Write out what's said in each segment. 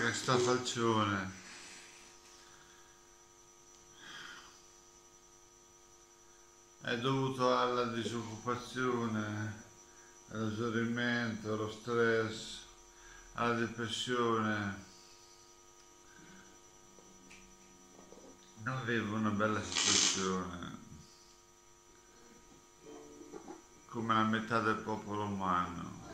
questa falcione è dovuto alla disoccupazione, all'esaurimento, allo stress, alla depressione. Non vivo una bella situazione, come la metà del popolo umano.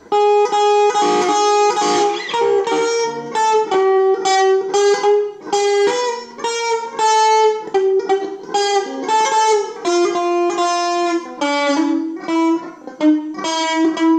Música